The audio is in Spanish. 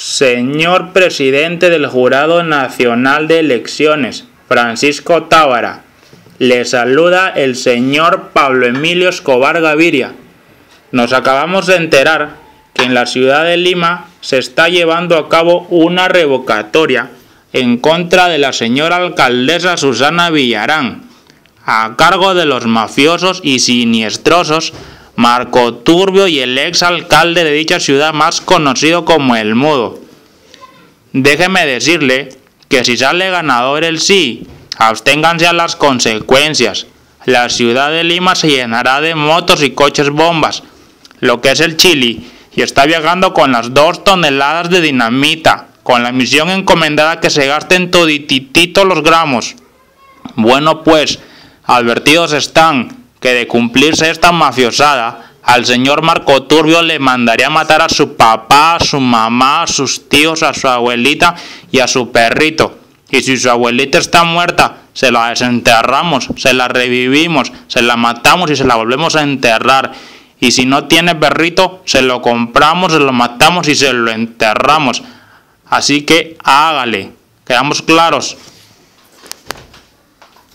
Señor presidente del Jurado Nacional de Elecciones, Francisco Tábara, le saluda el señor Pablo Emilio Escobar Gaviria. Nos acabamos de enterar que en la ciudad de Lima se está llevando a cabo una revocatoria en contra de la señora alcaldesa Susana Villarán, a cargo de los mafiosos y siniestrosos Marco Turbio y el ex alcalde de dicha ciudad más conocido como El Mudo. Déjeme decirle que si sale ganador el sí, absténganse a las consecuencias. La ciudad de Lima se llenará de motos y coches bombas, lo que es el Chili, y está viajando con las dos toneladas de dinamita, con la misión encomendada que se gasten todititito los gramos. Bueno pues, advertidos están que de cumplirse esta mafiosada, al señor Marco Turbio le mandaría matar a su papá, a su mamá, a sus tíos, a su abuelita y a su perrito. Y si su abuelita está muerta, se la desenterramos, se la revivimos, se la matamos y se la volvemos a enterrar. Y si no tiene perrito, se lo compramos, se lo matamos y se lo enterramos. Así que hágale, quedamos claros.